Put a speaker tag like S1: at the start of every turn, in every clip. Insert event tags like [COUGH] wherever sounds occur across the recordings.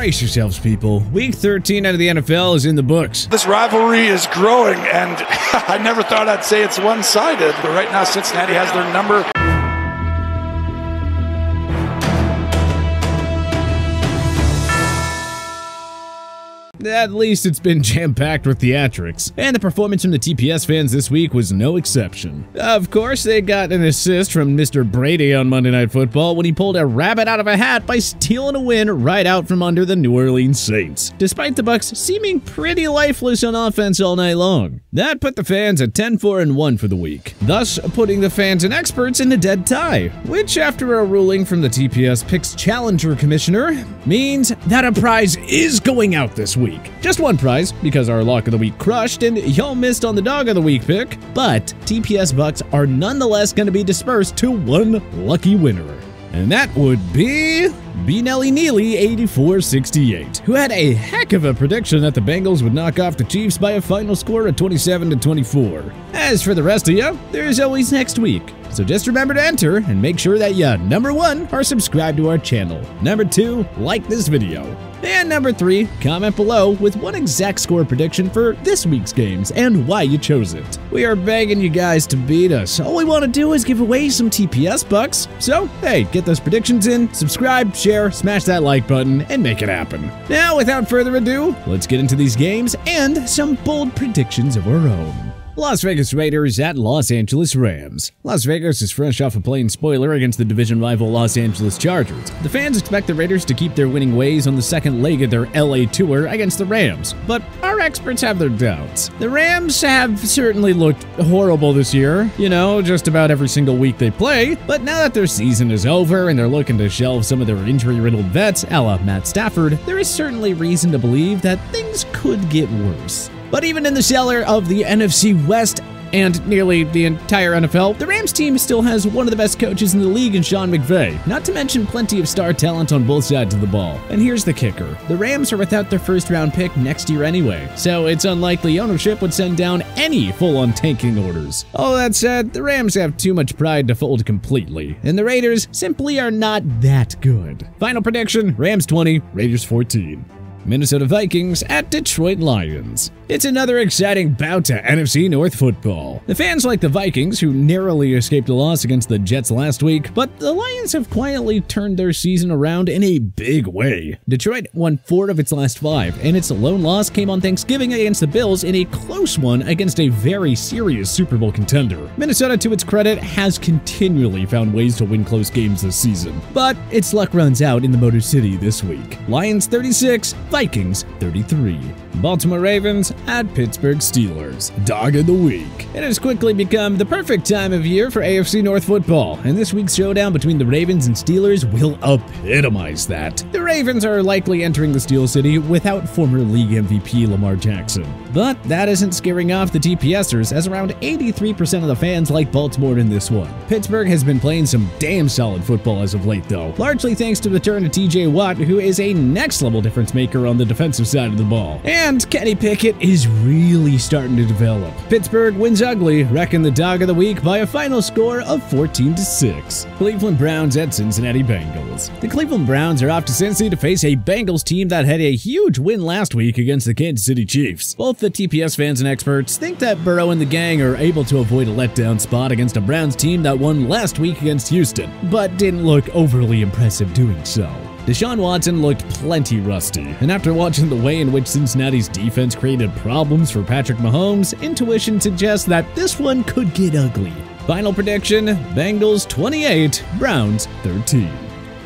S1: Brace yourselves, people. Week 13 out of the NFL is in the books.
S2: This rivalry is growing, and [LAUGHS] I never thought I'd say it's one sided, but right now Cincinnati has their number.
S1: At least it's been [LAUGHS] jam-packed with theatrics, and the performance from the TPS fans this week was no exception. Of course, they got an assist from Mr. Brady on Monday Night Football when he pulled a rabbit out of a hat by stealing a win right out from under the New Orleans Saints, despite the Bucs seeming pretty lifeless on offense all night long. That put the fans at 10-4-1 for the week, thus putting the fans and experts in a dead tie, which after a ruling from the TPS Picks Challenger Commissioner means that a prize is going out this week week. Just one prize, because our Lock of the Week crushed and y'all missed on the Dog of the Week pick, but TPS Bucks are nonetheless going to be dispersed to one lucky winner. And that would be B. Nelly Neely 8468, who had a heck of a prediction that the Bengals would knock off the Chiefs by a final score of 27 to 24. As for the rest of you, there's always next week. So just remember to enter and make sure that you, number one, are subscribed to our channel. Number two, like this video. And number three, comment below with one exact score prediction for this week's games and why you chose it. We are begging you guys to beat us. All we want to do is give away some TPS bucks. So, hey, get those predictions in, subscribe, share, smash that like button, and make it happen. Now, without further ado, let's get into these games and some bold predictions of our own. Las Vegas Raiders at Los Angeles Rams. Las Vegas is fresh off a plain spoiler against the division rival Los Angeles Chargers. The fans expect the Raiders to keep their winning ways on the second leg of their LA tour against the Rams, but our experts have their doubts. The Rams have certainly looked horrible this year, you know, just about every single week they play, but now that their season is over and they're looking to shelve some of their injury-riddled vets, a la Matt Stafford, there is certainly reason to believe that things could get worse. But even in the cellar of the NFC West and nearly the entire NFL, the Rams team still has one of the best coaches in the league in Sean McVay, not to mention plenty of star talent on both sides of the ball. And here's the kicker. The Rams are without their first round pick next year anyway, so it's unlikely ownership would send down any full-on tanking orders. All that said, the Rams have too much pride to fold completely, and the Raiders simply are not that good. Final prediction, Rams 20, Raiders 14. Minnesota Vikings at Detroit Lions. It's another exciting bout to NFC North football. The fans like the Vikings, who narrowly escaped a loss against the Jets last week, but the Lions have quietly turned their season around in a big way. Detroit won four of its last five, and its lone loss came on Thanksgiving against the Bills in a close one against a very serious Super Bowl contender. Minnesota, to its credit, has continually found ways to win close games this season, but its luck runs out in the Motor City this week. Lions 36, Vikings 33. Baltimore Ravens at Pittsburgh Steelers. Dog of the Week. It has quickly become the perfect time of year for AFC North football, and this week's showdown between the Ravens and Steelers will epitomize that. The Ravens are likely entering the Steel City without former league MVP Lamar Jackson. But that isn't scaring off the TPSers, as around 83% of the fans like Baltimore in this one. Pittsburgh has been playing some damn solid football as of late, though, largely thanks to the turn of TJ Watt, who is a next level difference maker on the defensive side of the ball. And Kenny Pickett is really starting to develop. Pittsburgh wins ugly, wrecking the dog of the week by a final score of 14 to 6. Cleveland Browns at Cincinnati Bengals. The Cleveland Browns are off to Cincy to face a Bengals team that had a huge win last week against the Kansas City Chiefs. Both the TPS fans and experts think that Burrow and the gang are able to avoid a letdown spot against a Browns team that won last week against Houston, but didn't look overly impressive doing so. Deshaun Watson looked plenty rusty, and after watching the way in which Cincinnati's defense created problems for Patrick Mahomes, intuition suggests that this one could get ugly. Final prediction Bengals 28, Browns 13.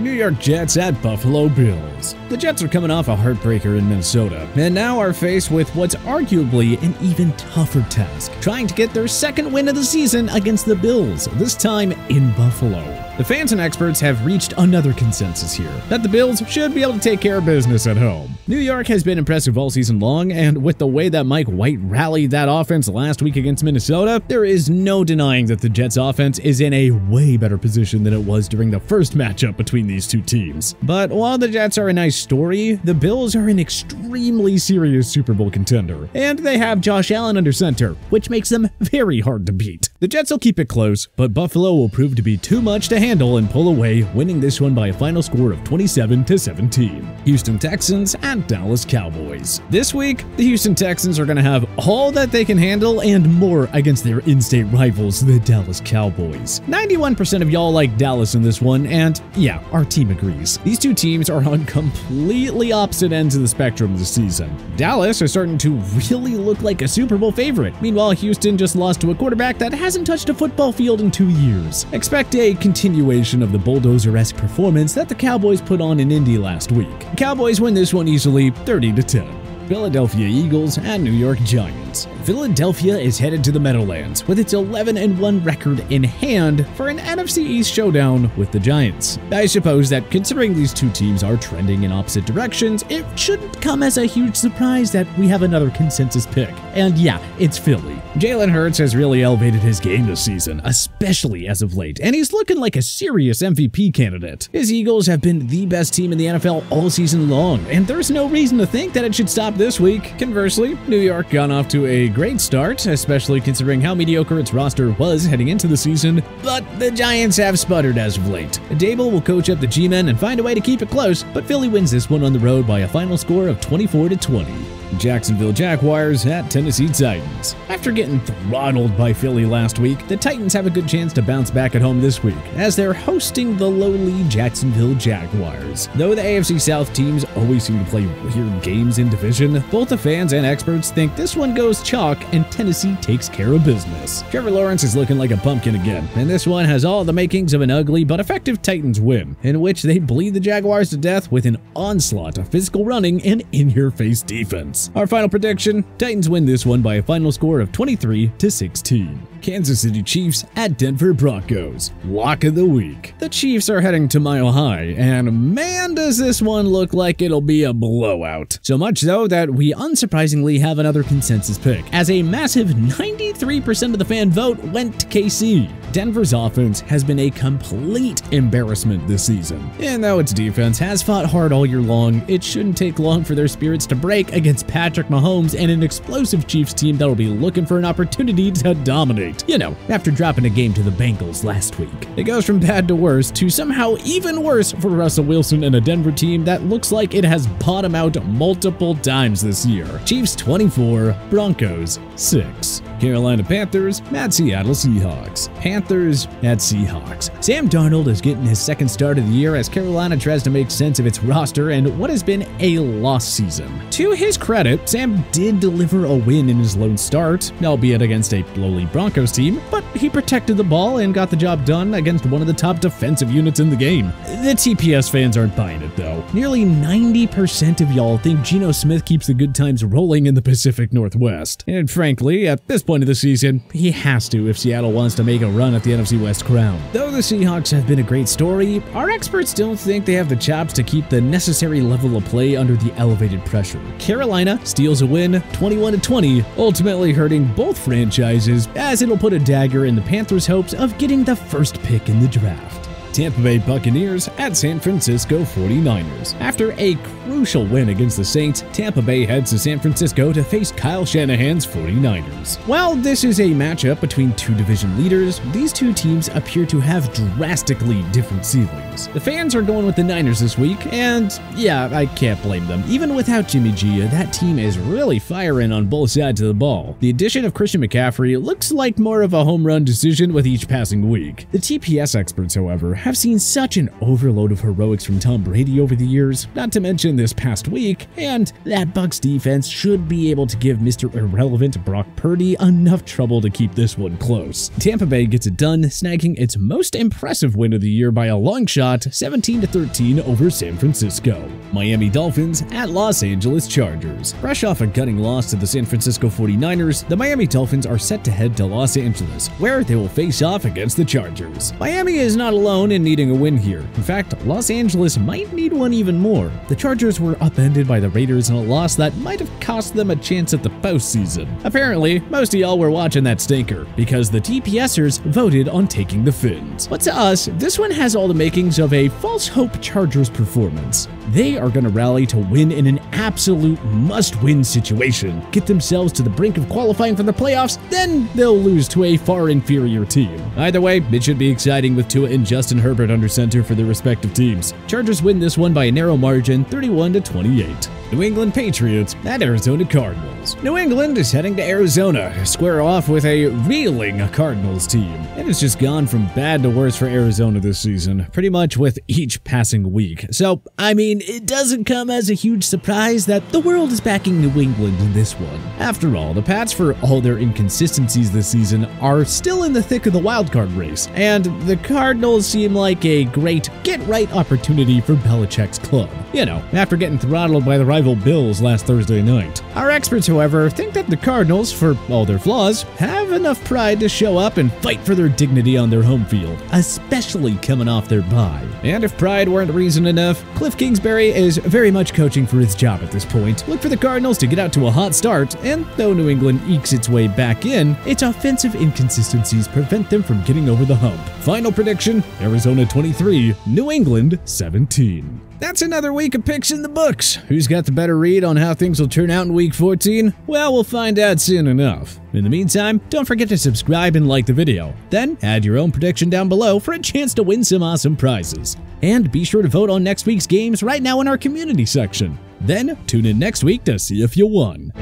S1: New York Jets at Buffalo Bills. The Jets are coming off a heartbreaker in Minnesota, and now are faced with what's arguably an even tougher task trying to get their second win of the season against the Bills, this time in Buffalo. The fans and experts have reached another consensus here that the Bills should be able to take care of business at home. New York has been impressive all season long, and with the way that Mike White rallied that offense last week against Minnesota, there is no denying that the Jets' offense is in a way better position than it was during the first matchup between these two teams. But while the Jets are a nice story, the Bills are an extremely serious Super Bowl contender, and they have Josh Allen under center, which makes them very hard to beat. The Jets will keep it close, but Buffalo will prove to be too much to handle handle and pull away, winning this one by a final score of 27 to 17. Houston Texans at Dallas Cowboys. This week, the Houston Texans are going to have all that they can handle and more against their in-state rivals, the Dallas Cowboys. 91% of y'all like Dallas in this one, and yeah, our team agrees. These two teams are on completely opposite ends of the spectrum this season. Dallas is starting to really look like a Super Bowl favorite. Meanwhile, Houston just lost to a quarterback that hasn't touched a football field in two years. Expect a continuation of the bulldozer-esque performance that the Cowboys put on in Indy last week. Cowboys win this one easily 30 to 10. Philadelphia Eagles and New York Giants. Philadelphia is headed to the Meadowlands with its 11 1 record in hand for an NFC East showdown with the Giants. I suppose that considering these two teams are trending in opposite directions, it shouldn't come as a huge surprise that we have another consensus pick. And yeah, it's Philly. Jalen Hurts has really elevated his game this season, especially as of late, and he's looking like a serious MVP candidate. His Eagles have been the best team in the NFL all season long, and there's no reason to think that it should stop this week. Conversely, New York got off to a great start, especially considering how mediocre its roster was heading into the season, but the Giants have sputtered as of late. Daboll will coach up the G-men and find a way to keep it close, but Philly wins this one on the road by a final score of 24 to 20. Jacksonville Jaguars at Tennessee Titans. After getting throttled by Philly last week, the Titans have a good chance to bounce back at home this week, as they're hosting the lowly Jacksonville Jaguars. Though the AFC South teams always seem to play weird games in division, both the fans and experts think this one goes chalk and Tennessee takes care of business. Trevor Lawrence is looking like a pumpkin again, and this one has all the makings of an ugly but effective Titans win, in which they bleed the Jaguars to death with an onslaught of physical running and in-your-face defense. Our final prediction, Titans win this one by a final score of 23 to 16. Kansas City Chiefs at Denver Broncos. Lock of the week. The Chiefs are heading to Mile High, and man does this one look like it'll be a blowout. So much so that we unsurprisingly have another consensus pick, as a massive 93% of the fan vote went to KC. Denver's offense has been a complete embarrassment this season. And though its defense has fought hard all year long, it shouldn't take long for their spirits to break against Patrick Mahomes and an explosive Chiefs team that'll be looking for an opportunity to dominate. You know, after dropping a game to the Bengals last week. It goes from bad to worse to somehow even worse for Russell Wilson and a Denver team that looks like it has bottomed out multiple times this year. Chiefs 24, Broncos 6. Carolina Panthers Mad Seattle Seahawks. At Seahawks. Sam Darnold is getting his second start of the year as Carolina tries to make sense of its roster and what has been a lost season. To his credit, Sam did deliver a win in his lone start, albeit against a lowly Broncos team, but he protected the ball and got the job done against one of the top defensive units in the game. The TPS fans aren't buying it though. Nearly 90% of y'all think Geno Smith keeps the good times rolling in the Pacific Northwest. And frankly, at this point of the season, he has to if Seattle wants to make a run at the NFC West crown. Though the Seahawks have been a great story, our experts don't think they have the chops to keep the necessary level of play under the elevated pressure. Carolina steals a win 21 20, ultimately hurting both franchises as it'll put a dagger in the Panthers' hopes of getting the first pick in the draft. Tampa Bay Buccaneers at San Francisco 49ers. After a crucial win against the Saints, Tampa Bay heads to San Francisco to face Kyle Shanahan's 49ers. While this is a matchup between two division leaders, these two teams appear to have drastically different ceilings. The fans are going with the Niners this week, and yeah, I can't blame them. Even without Jimmy G, that team is really firing on both sides of the ball. The addition of Christian McCaffrey looks like more of a home run decision with each passing week. The TPS experts, however, have seen such an overload of heroics from Tom Brady over the years, not to mention this past week, and that Bucs defense should be able to give Mr. Irrelevant Brock Purdy enough trouble to keep this one close. Tampa Bay gets it done, snagging its most impressive win of the year by a long shot, 17-13 over San Francisco. Miami Dolphins at Los Angeles Chargers. Fresh off a gutting loss to the San Francisco 49ers, the Miami Dolphins are set to head to Los Angeles, where they will face off against the Chargers. Miami is not alone in needing a win here. In fact, Los Angeles might need one even more. The Chargers were upended by the Raiders in a loss that might have cost them a chance at the postseason. Apparently, most of y'all were watching that stinker, because the TPSers voted on taking the Fins. But to us, this one has all the makings of a false hope Chargers performance. They are going to rally to win in an absolute must-win situation, get themselves to the brink of qualifying for the playoffs, then they'll lose to a far inferior team. Either way, it should be exciting with Tua and Justin Herbert under center for their respective teams. Chargers win this one by a narrow margin, 31 to 28. New England Patriots at Arizona Cardinals. New England is heading to Arizona to square off with a reeling Cardinals team. And it's just gone from bad to worse for Arizona this season, pretty much with each passing week. So, I mean, it doesn't come as a huge surprise that the world is backing New England in this one. After all, the Pats, for all their inconsistencies this season, are still in the thick of the wildcard race, and the Cardinals seem like a great get right opportunity for Belichick's club. You know, after getting throttled by the rival Bills last Thursday night. Our experts, however, think that the Cardinals, for all their flaws, have enough pride to show up and fight for their dignity on their home field, especially coming off their bye. And if pride weren't reason enough, Cliff Kingsbury is very much coaching for his job at this point. Look for the Cardinals to get out to a hot start, and though New England ekes its way back in, its offensive inconsistencies prevent them from getting over the hump. Final prediction Arizona 23, New England 17. That's another week of picks in the books. Who's got the better read on how things will turn out in week 14? Well, we'll find out soon enough. In the meantime, don't forget to subscribe and like the video. Then add your own prediction down below for a chance to win some awesome prizes. And be sure to vote on next week's games right now in our community section. Then tune in next week to see if you won.